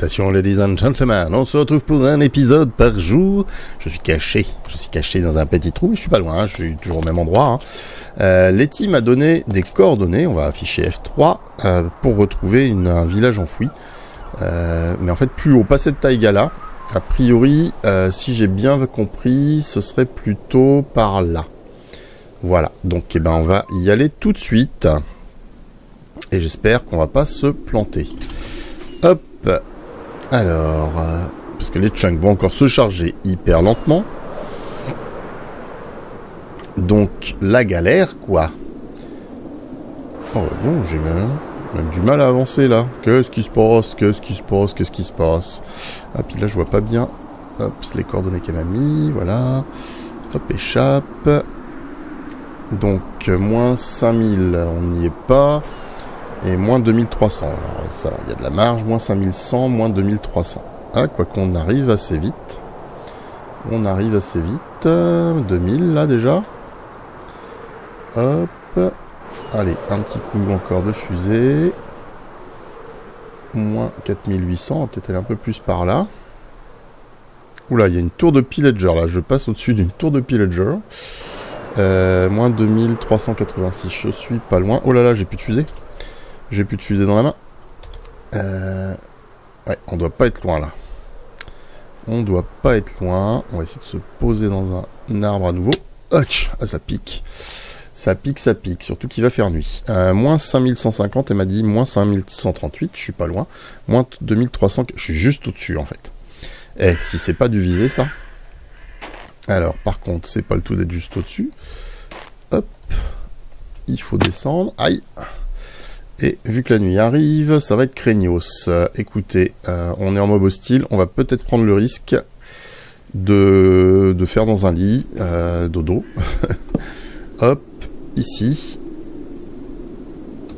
Salutations ladies and gentlemen, on se retrouve pour un épisode par jour. Je suis caché, je suis caché dans un petit trou, mais je suis pas loin, hein. je suis toujours au même endroit. Hein. Euh, Letty m'a donné des coordonnées, on va afficher F3, euh, pour retrouver un village enfoui. Euh, mais en fait plus haut, pas cette taille-là. A priori, si j'ai bien compris, ce serait plutôt par là. Voilà, donc eh ben, on va y aller tout de suite. Et j'espère qu'on va pas se planter. Hop, alors, euh, parce que les chunks vont encore se charger hyper lentement. Donc, la galère, quoi. Oh non, j'ai même, même du mal à avancer, là. Qu'est-ce qui se passe? Qu'est-ce qui se passe? Qu'est-ce qui se passe? Ah, puis là, je vois pas bien. Hop, c'est les coordonnées qu'elle m'a mis, voilà. Hop, échappe. Donc, moins 5000, on n'y est pas et moins 2300. Alors, ça, il y a de la marge, moins 5100, moins 2300. Ah, quoi qu'on arrive assez vite. On arrive assez vite. 2000 là déjà. Hop. Allez, un petit coup encore de fusée. Moins 4800, on va peut-être aller un peu plus par là. Oula, il y a une tour de pillager là. Je passe au-dessus d'une tour de pillager. Euh, moins 2386, je suis pas loin. Oh là là, j'ai plus de fusée. J'ai plus de fusée dans la main. Euh... Ouais, on doit pas être loin là. On doit pas être loin. On va essayer de se poser dans un arbre à nouveau. Hutch Ah, ça pique. Ça pique, ça pique. Surtout qu'il va faire nuit. Euh, moins 5150, elle m'a dit moins 5138. Je suis pas loin. Moins 2300. Je suis juste au-dessus en fait. Eh, si c'est pas du visé ça. Alors, par contre, c'est pas le tout d'être juste au-dessus. Hop. Il faut descendre. Aïe. Et vu que la nuit arrive, ça va être craignos. Écoutez, euh, on est en mob hostile, on va peut-être prendre le risque de, de faire dans un lit, euh, dodo. hop, ici.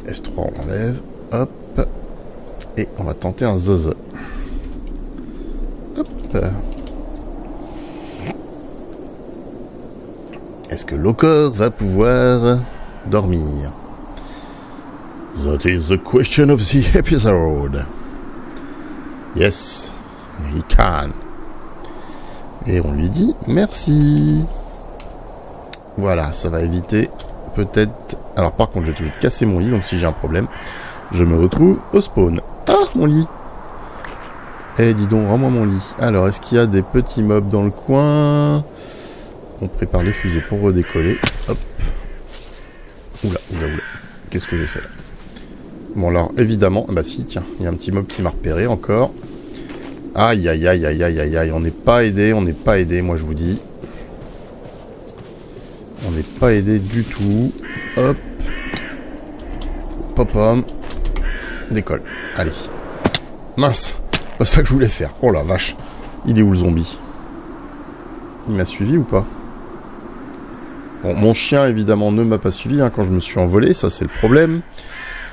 F3 on enlève, hop. Et on va tenter un zozo. Hop. Est-ce que Locor va pouvoir dormir? That is the question of the episode. Yes, he can. Et on lui dit merci. Voilà, ça va éviter peut-être... Alors par contre, j'ai toujours cassé mon lit, donc si j'ai un problème, je me retrouve au spawn. Ah, mon lit Eh, dis donc, rends-moi mon lit. Alors, est-ce qu'il y a des petits mobs dans le coin? On prépare les fusées pour redécoller. Hop. Oula, oula, oula. Qu'est-ce que j'ai fait là? Bon alors évidemment, bah si tiens, il y a un petit mob qui m'a repéré encore. Aïe aïe aïe aïe aïe aïe aïe, on n'est pas aidé, on n'est pas aidé, moi je vous dis. On n'est pas aidé du tout. Hop. Pop pom. Décolle. Allez. Mince. Pas ça que je voulais faire. Oh la vache. Il est où le zombie? Il m'a suivi ou pas? Bon, mon chien évidemment ne m'a pas suivi hein, quand je me suis envolé, ça c'est le problème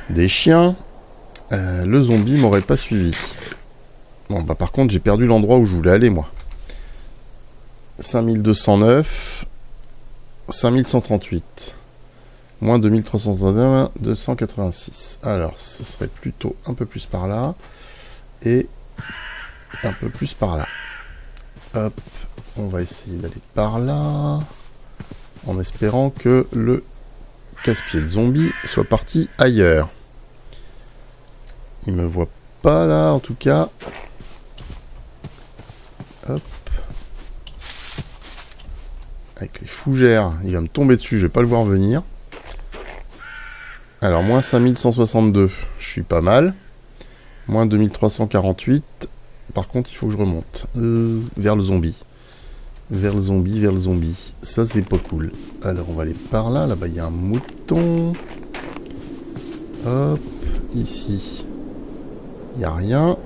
des chiens. Euh, le zombie m'aurait pas suivi. Bon, bah par contre, j'ai perdu l'endroit où je voulais aller, moi. 5209. 5138. Moins 2331, 286. Alors, ce serait plutôt un peu plus par là. Et un peu plus par là. Hop, on va essayer d'aller par là. En espérant que le casse-pied de zombie soit parti ailleurs. Il me voit pas là, en tout cas. Hop. Avec les fougères, il va me tomber dessus, je vais pas le voir venir. Alors, moins 5162, je suis pas mal. Moins 2348. Par contre, il faut que je remonte. Euh, vers le zombie. Vers le zombie, vers le zombie. Ça, c'est pas cool. Alors, on va aller par là. Là-bas, il y a un mouton. Hop. Ici. Il a rien.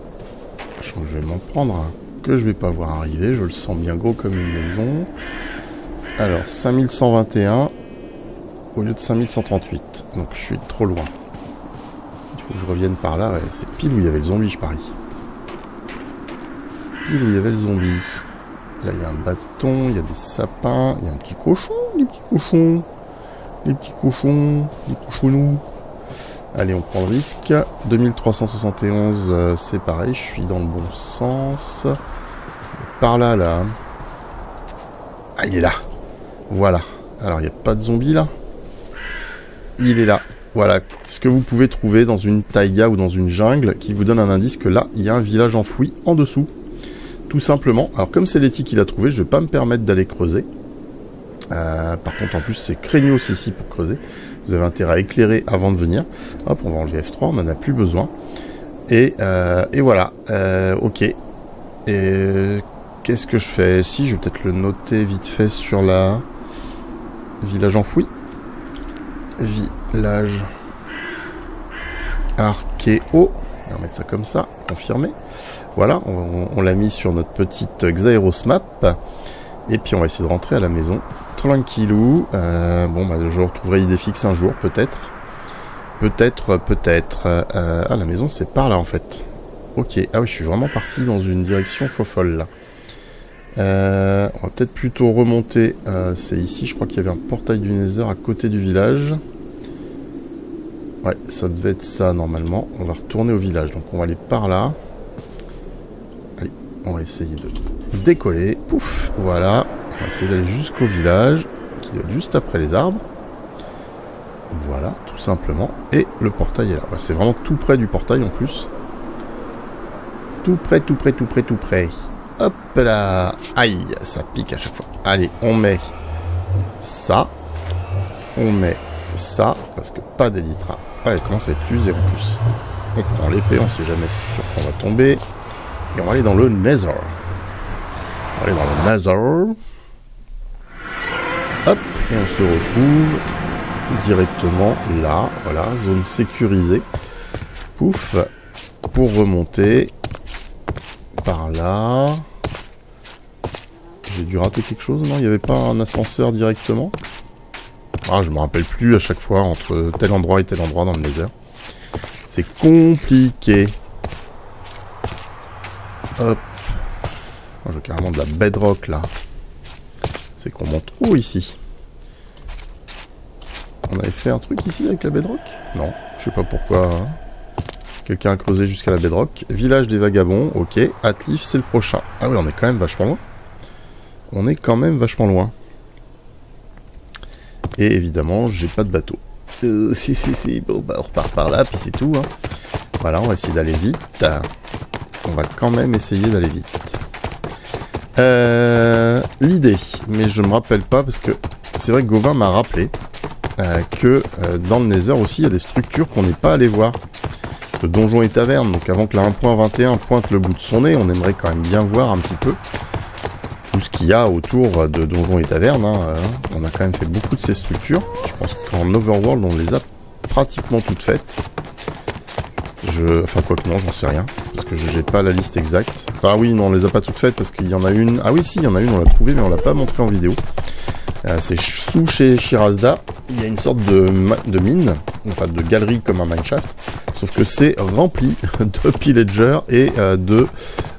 Je que je vais m'en prendre un que je vais pas voir arriver. Je le sens bien gros comme une maison. Alors, 5121 au lieu de 5138. Donc, je suis trop loin. Il faut que je revienne par là. C'est pile où il y avait le zombie, je parie. Pile où il y avait le zombie. Là, il y a un bâton, il y a des sapins, il y a un petit cochon, des petits cochons. Les petits cochons, les cochonnous. Allez, on prend le risque. 2371, euh, c'est pareil, je suis dans le bon sens. Par là, là. Ah, il est là. Voilà. Alors, il n'y a pas de zombie là Il est là. Voilà ce que vous pouvez trouver dans une taïga ou dans une jungle qui vous donne un indice que là, il y a un village enfoui en dessous. Tout simplement. Alors, comme c'est Letty qui l'a trouvé, je ne vais pas me permettre d'aller creuser. Euh, par contre, en plus, c'est craignos ici pour creuser. Vous avez intérêt à éclairer avant de venir. Hop, on va enlever F3, on n'en a plus besoin. Et, euh, voilà. Euh, ok. Et qu'est-ce que je fais? Si, je vais peut-être le noter vite fait sur la village enfoui. Village archéo. On va mettre ça comme ça, confirmé. Voilà, on, on l'a mis sur notre petite Xaeros map. Et puis on va essayer de rentrer à la maison tranquillou. Euh, bon, bah, je retrouverai idée fixe un jour, peut-être. Peut-être, peut-être. Euh, ah, la maison, c'est par là, en fait. Ok. Ah oui, je suis vraiment parti dans une direction faux folle, là. Euh, on va peut-être plutôt remonter. Euh, c'est ici, je crois qu'il y avait un portail du Nether à côté du village. Ouais, ça devait être ça, normalement. On va retourner au village. Donc, on va aller par là. Allez, on va essayer de décoller. Pouf, voilà. On va essayer d'aller jusqu'au village, qui être juste après les arbres. Voilà, tout simplement. Et le portail est là. C'est vraiment tout près du portail en plus. Tout près, tout près, tout près, tout près. Hop là Aïe, ça pique à chaque fois. Allez, on met ça. On met ça, parce que pas d'élitra. Ah, elle commence à être usée en plus? On prend l'épée, on sait jamais sur quoi on va tomber. Et on va aller dans le Nether. On va aller dans le Nether. Hop, et on se retrouve directement là, voilà, zone sécurisée. Pouf, pour remonter par là. J'ai dû rater quelque chose, non? Il n'y avait pas un ascenseur directement? Ah, je me rappelle plus à chaque fois entre tel endroit et tel endroit dans le désert. C'est compliqué. Hop. J'ai carrément de la bedrock là c'est qu'on monte haut ici. On avait fait un truc ici avec la bedrock? Non, je sais pas pourquoi. Hein. Quelqu'un a creusé jusqu'à la bedrock. Village des vagabonds, ok. Atlif, c'est le prochain. Ah oui, on est quand même vachement loin. On est quand même vachement loin. Et évidemment, j'ai pas de bateau. Euh, si, si, si. Bon, bah, on repart par là, puis c'est tout. Hein. Voilà, on va essayer d'aller vite. On va quand même essayer d'aller vite. Euh, L'idée, mais je me rappelle pas parce que c'est vrai que Gauvin m'a rappelé euh, que euh, dans le Nether aussi il y a des structures qu'on n'est pas allé voir. Le donjon et taverne, donc avant que la 1.21 pointe le bout de son nez, on aimerait quand même bien voir un petit peu tout ce qu'il y a autour de donjon et taverne. Hein, euh, on a quand même fait beaucoup de ces structures. Je pense qu'en Overworld on les a pratiquement toutes faites. Enfin, quoi que non, j'en sais rien. Parce que je n'ai pas la liste exacte. Enfin, oui, non, on les a pas toutes faites parce qu'il y en a une. Ah oui, si, il y en a une, on l'a trouvée, mais on l'a pas montré en vidéo. Euh, c'est sous chez Shirazda. Il y a une sorte de, de mine, enfin de galerie comme un mineshaft. Sauf que c'est rempli de pillagers et euh, de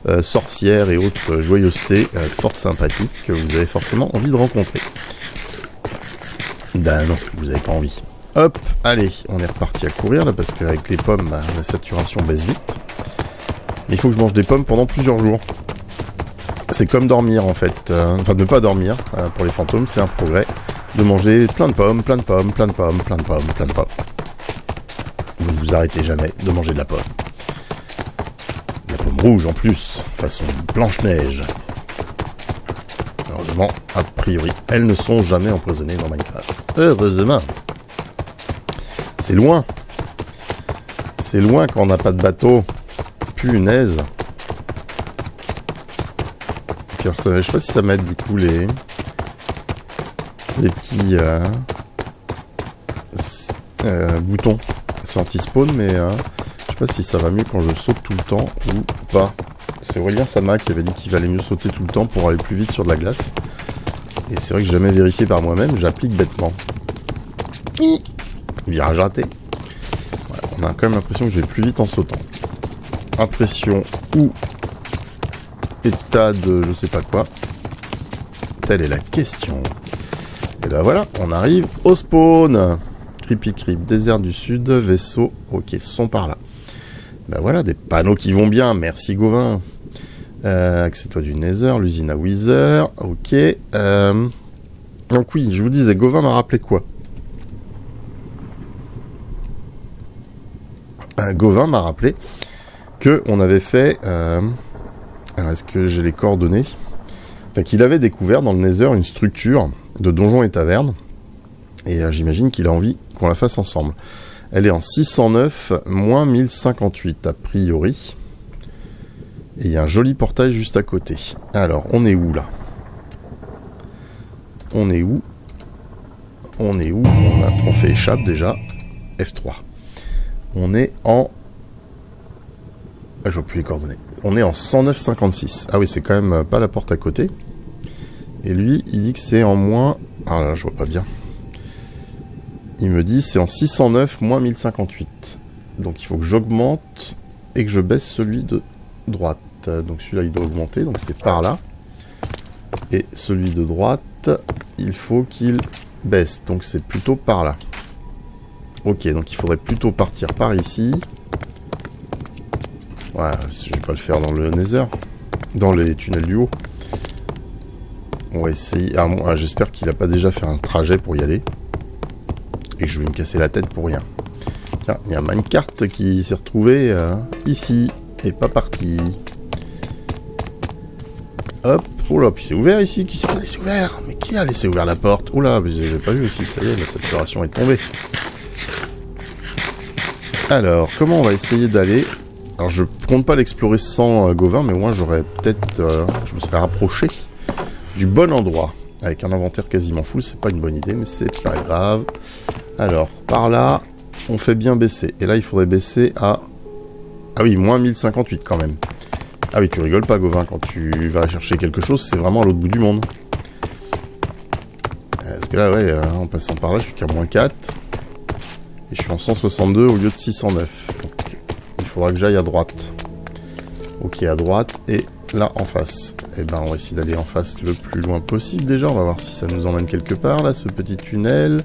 euh, sorcières et autres joyeusetés fort sympathiques que vous avez forcément envie de rencontrer. Ben non, vous n'avez pas envie. Hop, allez, on est reparti à courir là parce qu'avec les pommes, bah, la saturation baisse vite. il faut que je mange des pommes pendant plusieurs jours. C'est comme dormir en fait. Euh, enfin, ne pas dormir euh, pour les fantômes, c'est un progrès. De manger plein de pommes, plein de pommes, plein de pommes, plein de pommes, plein de pommes. Vous ne vous arrêtez jamais de manger de la pomme. la pomme rouge en plus, façon Blanche-Neige. Heureusement, a priori, elles ne sont jamais empoisonnées dans Minecraft. Heureusement. C'est loin. C'est loin quand on n'a pas de bateau. Punaise. je sais pas si ça m'aide du coup les les petits euh, euh, boutons. C'est anti-spawn, mais euh, je sais pas si ça va mieux quand je saute tout le temps ou pas. C'est Aurélien Sama qui avait dit qu'il valait mieux sauter tout le temps pour aller plus vite sur de la glace. Et c'est vrai que j'ai jamais vérifié par moi-même, j'applique bêtement. Virage raté. on a quand même l'impression que je vais plus vite en sautant. Impression ou état de je sais pas quoi. Telle est la question. Et ben voilà, on arrive au spawn. Creepy Creep, désert du sud, vaisseau. Ok, sont par là. Ben voilà, des panneaux qui vont bien. Merci Gauvin. Euh, Accès-toi du Nether, l'usine à Wither. Ok. Euh, donc oui, je vous disais, Gauvin m'a rappelé quoi? Gauvin m'a rappelé que on avait fait... Euh, alors, est-ce que j'ai les coordonnées? Enfin, qu'il avait découvert dans le Nether une structure de donjon et taverne. Et euh, j'imagine qu'il a envie qu'on la fasse ensemble. Elle est en 609, moins 1058 a priori. Et il y a un joli portail juste à côté. Alors, on est où là? On est où? On est où? On, on fait échappe déjà. F3. On est en... Ah, je vois plus les coordonnées. On est en 109,56. Ah oui, c'est quand même pas la porte à côté. Et lui, il dit que c'est en moins... Ah là, je vois pas bien. Il me dit c'est en 609 moins 1058. Donc il faut que j'augmente et que je baisse celui de droite. Donc celui-là, il doit augmenter, donc c'est par là. Et celui de droite, il faut qu'il baisse, donc c'est plutôt par là. Ok, donc il faudrait plutôt partir par ici. Voilà, je vais pas le faire dans le nether. Dans les tunnels du haut. On va essayer... Ah, ah j'espère qu'il n'a pas déjà fait un trajet pour y aller. Et je vais me casser la tête pour rien. Tiens, il y a un minecart qui s'est retrouvé euh, ici. Et pas parti. Hop. Oh là, puis c'est ouvert ici. Qui a laissé ouvert? Mais qui a laissé ouvert la porte? Oh là, j'ai pas vu aussi. Ça y est, la saturation est tombée. Alors, comment on va essayer d'aller Alors, je compte pas l'explorer sans euh, Gauvin, mais moi, j'aurais peut-être... Euh, je me serais rapproché du bon endroit. Avec un inventaire quasiment full, c'est pas une bonne idée, mais c'est pas grave. Alors, par là, on fait bien baisser. Et là, il faudrait baisser à... Ah oui, moins 1058 quand même. Ah oui, tu rigoles pas, Gauvin, quand tu vas chercher quelque chose, c'est vraiment à l'autre bout du monde. Parce que là, ouais, euh, en passant par là, je suis qu'à moins 4. Je suis en 162 au lieu de 609. Donc, il faudra que j'aille à droite. Ok, à droite. Et là, en face. Et eh ben, on va essayer d'aller en face le plus loin possible déjà. On va voir si ça nous emmène quelque part, là, ce petit tunnel.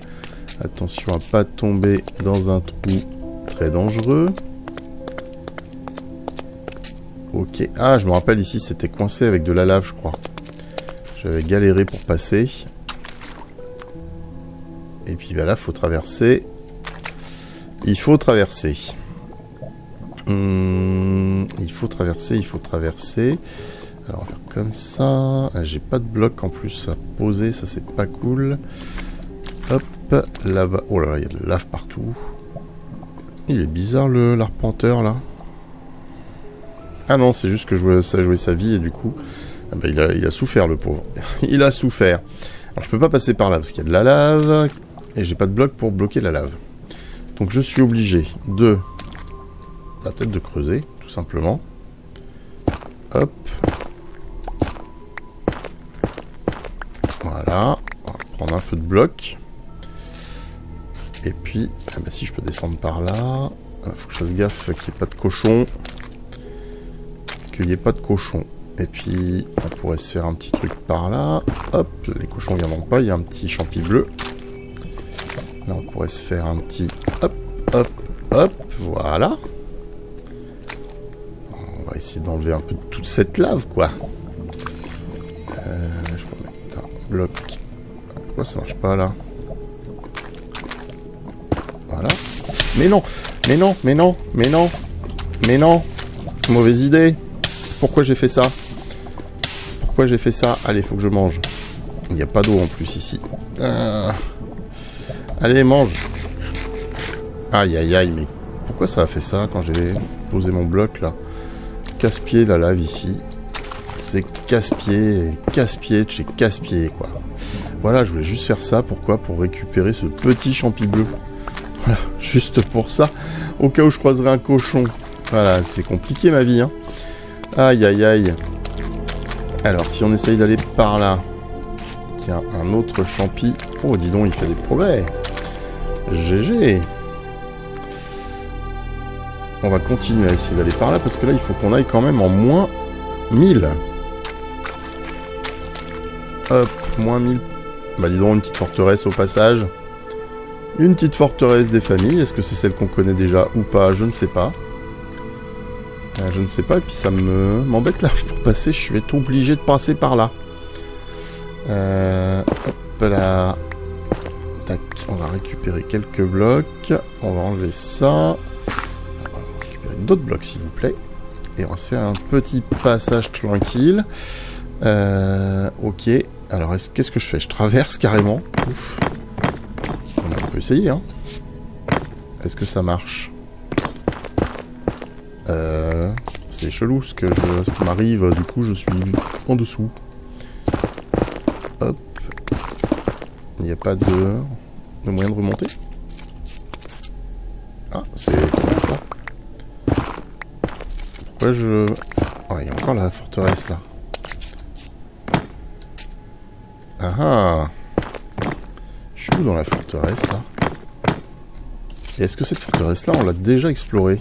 Attention à pas tomber dans un trou très dangereux. Ok. Ah, je me rappelle ici, c'était coincé avec de la lave, je crois. J'avais galéré pour passer. Et puis bah là, faut traverser. Il faut traverser. Hum, il faut traverser, il faut traverser. Alors, on va faire comme ça. Ah, j'ai pas de bloc en plus à poser, ça c'est pas cool. Hop. Là-bas. Oh là là, il y a de la lave partout. Il est bizarre l'arpenteur là. Ah non, c'est juste que je ça jouer sa vie et du coup, ah bah, il, a, il, a, souffert le pauvre. il a souffert. Alors je peux pas passer par là parce qu'il y a de la lave et j'ai pas de bloc pour bloquer la lave. Donc je suis obligé de la tête de creuser, tout simplement. Hop. Voilà. On va prendre un feu de bloc. Et puis, ah bah si je peux descendre par là, il faut que je fasse gaffe qu'il n'y ait pas de cochon. Qu'il n'y ait pas de cochon. Et puis, on pourrait se faire un petit truc par là. Hop, les cochons viendront pas, il y a un petit champi bleu. Là, on pourrait se faire un petit... Hop, hop, voilà. On va essayer d'enlever un peu toute cette lave, quoi. Euh, je vais mettre un bloc. Pourquoi ça marche pas, là Mais non, mais non, mais non, mais non, mais non. Mauvaise idée. Pourquoi j'ai fait ça Pourquoi j'ai fait ça Allez, faut que je mange. Il n'y a pas d'eau en plus ici. Ah. Allez, mange. Aïe, aïe, aïe, mais pourquoi ça a fait ça quand j'ai posé mon bloc là? Casse-pied la lave ici. C'est casse-pied, casse-pied de chez casse-pied quoi. Voilà, je voulais juste faire ça. Pourquoi? Pour récupérer ce petit champi bleu. Voilà, juste pour ça. Au cas où je croiserais un cochon. Voilà, c'est compliqué ma vie. Hein. Aïe, aïe, aïe. Alors, si on essaye d'aller par là. Tiens, un autre champi. Oh, dis donc, il fait des progrès. GG. On va continuer à essayer d'aller par là, parce que là, il faut qu'on aille quand même en moins 1000. Hop, moins 1000. Bah, dis donc, une petite forteresse au passage. Une petite forteresse des familles. Est-ce que c'est celle qu'on connaît déjà ou pas? Je ne sais pas. Euh, je ne sais pas. Et puis ça me m'embête là. Pour passer, je vais être obligé de passer par là. Euh, hop là. Tac. On va récupérer quelques blocs. On va enlever ça. D'autres blocs s'il vous plaît. Et on va se faire un petit passage tranquille. Euh, ok. Alors, qu'est-ce que je fais? Je traverse carrément. Ouf. On peut essayer, hein. Est-ce que ça marche? Euh, C'est chelou ce, que je, m'arrive. Du coup, je suis en dessous. Hop. Il n'y a pas de, de moyen de remonter? Ah, c'est ça Je... Oh, il y a encore la forteresse, là. Ah ah Je suis où dans la forteresse là? Et est-ce que cette forteresse là on l'a déjà explorée?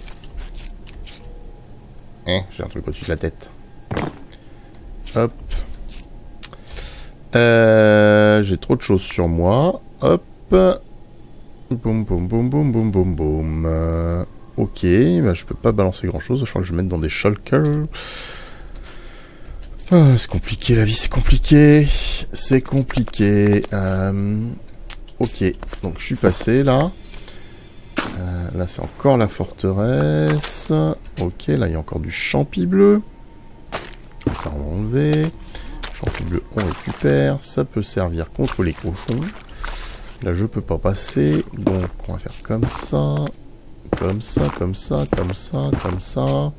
Hein, j'ai un truc au-dessus de la tête. Hop. Euh, j'ai trop de choses sur moi. Hop. Boum, boum, boum, boum, boum, boum, boum. Ok, bah, je peux pas balancer grand chose. Il va falloir que je mette dans des shulkers. Ah, c'est compliqué, la vie, c'est compliqué. C'est compliqué. Euh, ok, donc je suis passé là. Euh, là, c'est encore la forteresse. Ok, là, il y a encore du champi bleu. Ça, on va enlever. Champi bleu, on récupère. Ça peut servir contre les cochons. Là, je peux pas passer. Donc, on va faire comme ça. Comme ça, comme ça, comme ça, comme ça.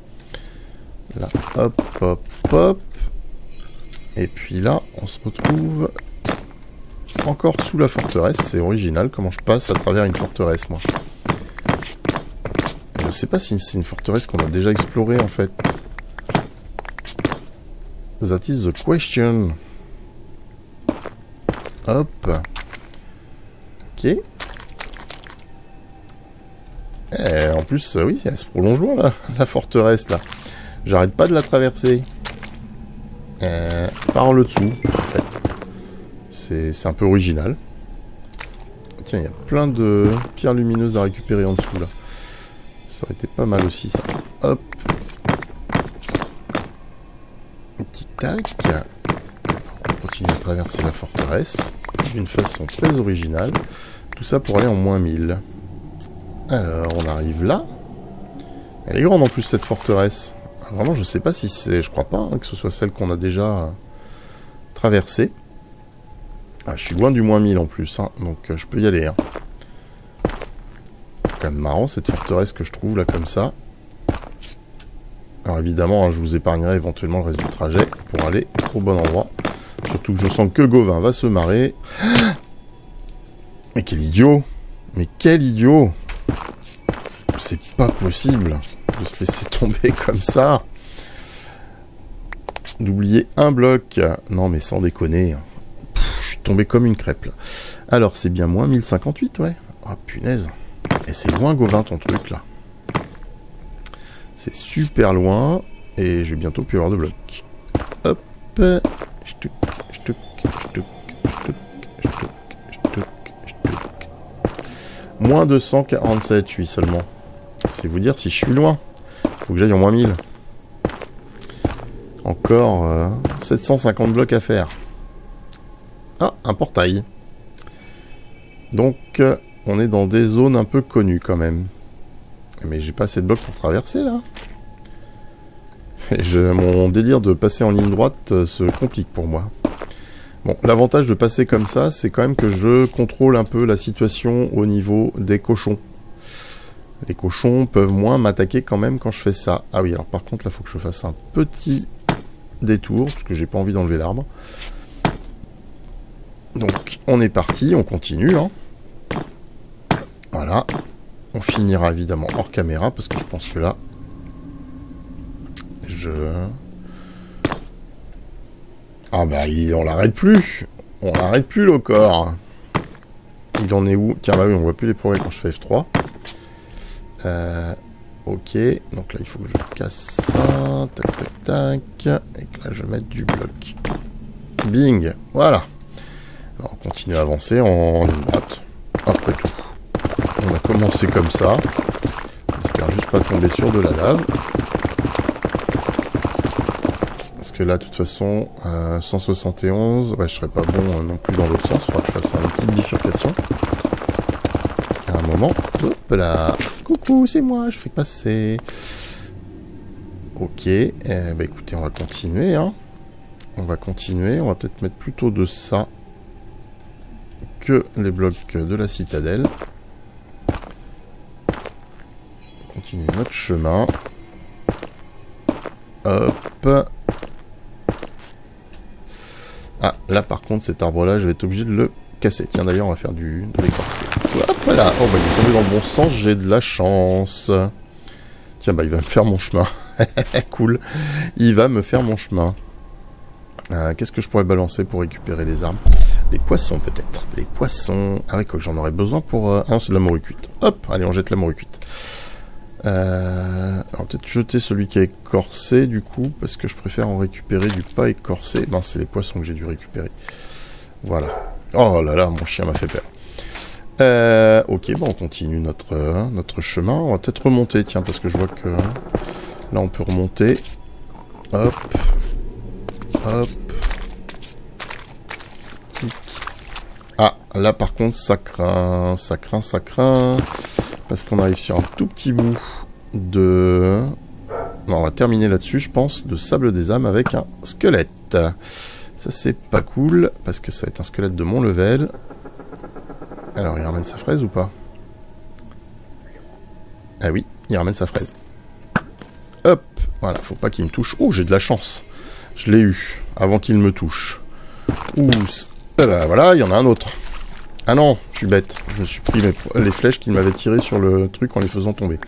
Là, hop, hop, hop. Et puis là, on se retrouve encore sous la forteresse. C'est original comment je passe à travers une forteresse, moi. Je ne sais pas si c'est une forteresse qu'on a déjà explorée, en fait. That is the question. Hop. Ok. Eh, en plus, oui, elle se prolonge loin, la forteresse, là. J'arrête pas de la traverser. Euh, par le dessous, en fait. C'est un peu original. Tiens, il y a plein de pierres lumineuses à récupérer en dessous, là. Ça aurait été pas mal aussi, ça. Hop. Petit tac. On continue à traverser la forteresse d'une façon très originale. Tout ça pour aller en moins 1000. Alors, on arrive là. Elle est grande en plus, cette forteresse. Vraiment, je sais pas si c'est... Je crois pas hein, que ce soit celle qu'on a déjà traversée. Ah, je suis loin du moins 1000 en plus, hein, donc euh, je peux y aller. Hein. quand même marrant cette forteresse que je trouve là comme ça. Alors évidemment, je vous épargnerai éventuellement le reste du trajet pour aller au bon endroit. Surtout que je sens que Gauvin va se marrer. Mais quel idiot Mais quel idiot C'est pas possible de se laisser tomber comme ça. D'oublier un bloc. Non, mais sans déconner. je suis tombé comme une crêpe. Là. Alors, c'est bien moins 1058, ouais. Oh, punaise. Et c'est loin, Gauvin, ton truc, là. C'est super loin. Et je vais bientôt plus avoir de bloc. Hop. Moins 247, je suis seulement. C'est vous dire si je suis loin. Faut que j'aille en moins 1000. Encore 750 euh, blocs à faire. Ah, un portail. Donc, euh, on est dans des zones un peu connues quand même. Mais j'ai pas assez de blocs pour traverser là. Et mon délire de passer en ligne droite euh, se complique pour moi. Bon, l'avantage de passer comme ça, c'est quand même que je contrôle un peu la situation au niveau des cochons. Les cochons peuvent moins m'attaquer quand même quand je fais ça. Ah oui, alors par contre, là, il faut que je fasse un petit détour, parce que j'ai pas envie d'enlever l'arbre. Donc, on est parti, on continue. Hein. Voilà. On finira évidemment hors caméra, parce que je pense que là, je... Ah bah, on l'arrête plus On l'arrête plus, le corps Il en est où? Tiens, bah oui, on voit plus les progrès quand je fais F3. Euh, ok, donc là il faut que je casse ça, tac tac tac, et que là je mette du bloc. Bing, voilà. on continue à avancer ligne droite. Après tout. commencer comme ça. J'espère juste pas tomber sur de la lave. Parce que là, de toute façon, 171, ouais, je serais pas bon non plus dans l'autre sens. Faudra que je fasse une petite bifurcation. Moment, hop là, coucou, c'est moi, je fais passer. Ok, eh ben, écoutez, on va continuer. Hein. On va continuer, on va peut-être mettre plutôt de ça que les blocs de la citadelle. On continue notre chemin. Hop. Ah, là par contre, cet arbre-là, je vais être obligé de le casser. Tiens, d'ailleurs, on va faire du de l'écorcer. Hop là Oh, bah, il est tombé dans le bon sens, j'ai de la chance. Tiens, bah, il va me faire mon chemin. cool. Il va me faire mon chemin. Euh, qu'est-ce que je pourrais balancer pour récupérer les armes Les poissons, peut-être. Les poissons. Ah oui, quoi j'en aurais besoin pour... Euh, ah non, c'est de la morue cuite. Hop, allez, on jette la morue cuite. Euh... Alors, peut-être jeter celui qui est écorcé, du coup, parce que je préfère en récupérer du pas écorcé. Non, c'est les poissons que j'ai dû récupérer. Voilà. Oh là là, mon chien m'a fait peur. Euh, ok, bon, on continue notre, notre chemin. On va peut-être remonter, tiens, parce que je vois que... Là, on peut remonter. Hop. Hop. Ah, là par contre, ça craint, ça craint, ça craint. Parce qu'on arrive sur un tout petit bout de... On va terminer là-dessus, je pense, de sable des âmes avec un squelette. Ça, c'est pas cool, parce que ça va être un squelette de mon level. Alors, il ramène sa fraise ou pas? Ah oui, il ramène sa fraise. Hop, voilà, faut pas qu'il me touche. Oh, j'ai de la chance. Je l'ai eu, avant qu'il me touche. Ouh, eh ben, voilà, il y en a un autre. Ah non, je suis bête. Je me suis pris les flèches qu'il m'avait tirées sur le truc en les faisant tomber.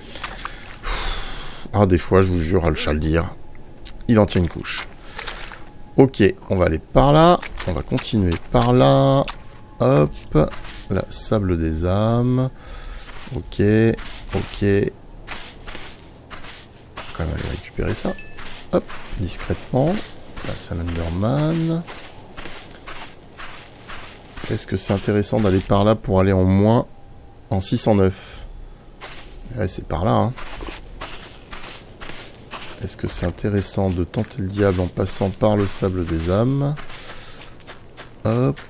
Ah, des fois, je vous jure, à le dire, il en tient une couche. Ok, on va aller par là. On va continuer par là. Hop. La sable des âmes. Ok. Ok quand même aller récupérer ça. Hop, discrètement. La Salanderman. Est-ce que c'est intéressant d'aller par là pour aller en moins en 609 Ouais, c'est par là. Hein. Est-ce que c'est intéressant de tenter le diable en passant par le sable des âmes Hop.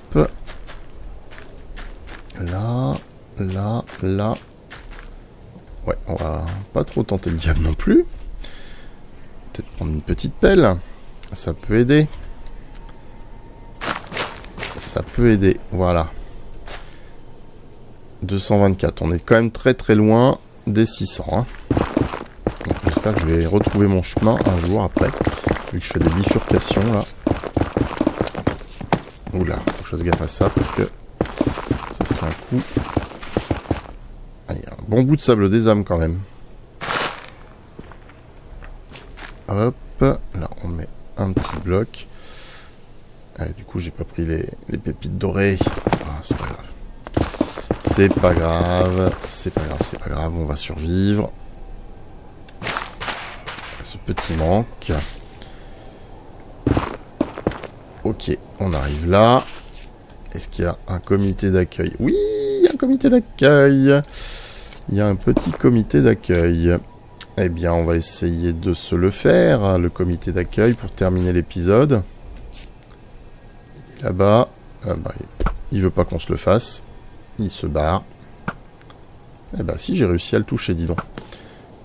Là, là, là. Ouais, on va pas trop tenter le diable non plus. Peut-être prendre une petite pelle. Ça peut aider. Ça peut aider. Voilà. 224. On est quand même très très loin des 600. Hein. Que je vais retrouver mon chemin un jour après. Vu que je fais des bifurcations là. Oula, faut que je fasse gaffe à ça parce que ça c'est un coup. Ah, il y a un bon bout de sable des âmes quand même. Hop, là on met un petit bloc. Ah, du coup j'ai pas pris les, pépites dorées. Ah, c'est pas grave. C'est pas grave, c'est pas grave, c'est pas grave, on va survivre. Petit manque. Ok, on arrive là. Est-ce qu'il y a un comité d'accueil? Oui, un comité d'accueil. Il y a un petit comité d'accueil. Eh bien, on va essayer de se le faire, le comité d'accueil, pour terminer l'épisode. Il est là-bas. Ah bah, il veut pas qu'on se le fasse. Il se barre. Eh ben, si, j'ai réussi à le toucher, dis donc.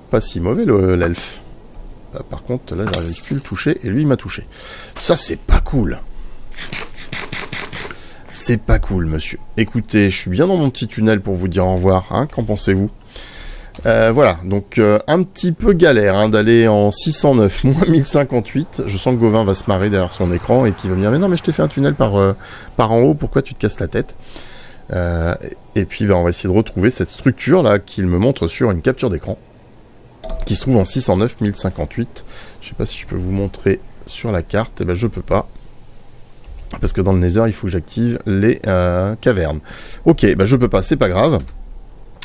Pas si mauvais, l'elfe. Bah, par contre, là, j'arrive plus le toucher, et lui, il m'a touché. Ça, c'est pas cool. C'est pas cool, monsieur. Écoutez, je suis bien dans mon petit tunnel pour vous dire au revoir. Hein, Qu'en pensez-vous? Euh, voilà, donc euh, un petit peu galère hein, d'aller en 609, moins 1058. Je sens que Gauvin va se marrer derrière son écran et qu'il va me dire mais non mais je t'ai fait un tunnel par, euh, en haut, pourquoi tu te casses la tête? Et puis ben, on va essayer de retrouver cette structure là qu'il me montre sur une capture d'écran qui se trouve en 609 1058. Je sais pas si je peux vous montrer sur la carte, eh ben je peux pas. Parce que dans le Nether, il faut que j'active les cavernes. Ok, ben je peux pas, c'est pas grave.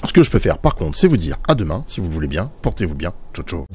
Ce que je peux faire, par contre, c'est vous dire à demain, si vous le voulez bien. Portez-vous bien. Ciao, ciao.